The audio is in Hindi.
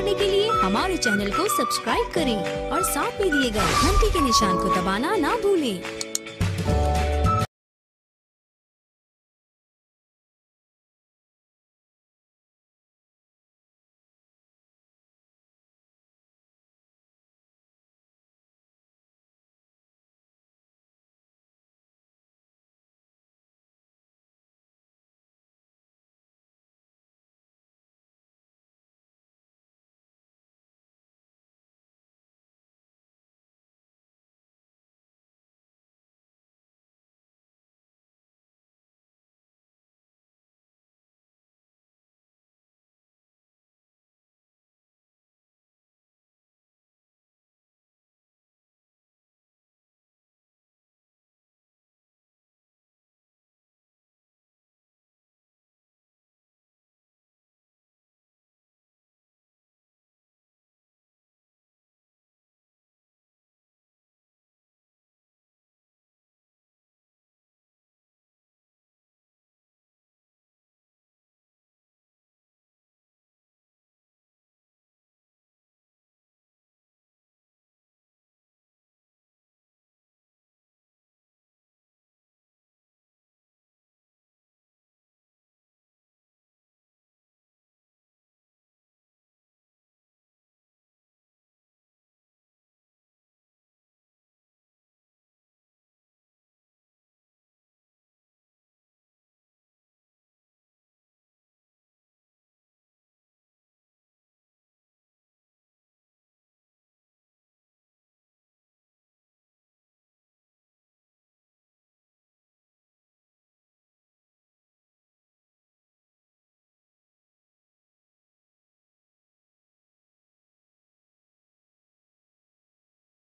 करने के लिए हमारे चैनल को सब्सक्राइब करें और साथ में दिए गए घंटी के निशान को दबाना ना भूलें।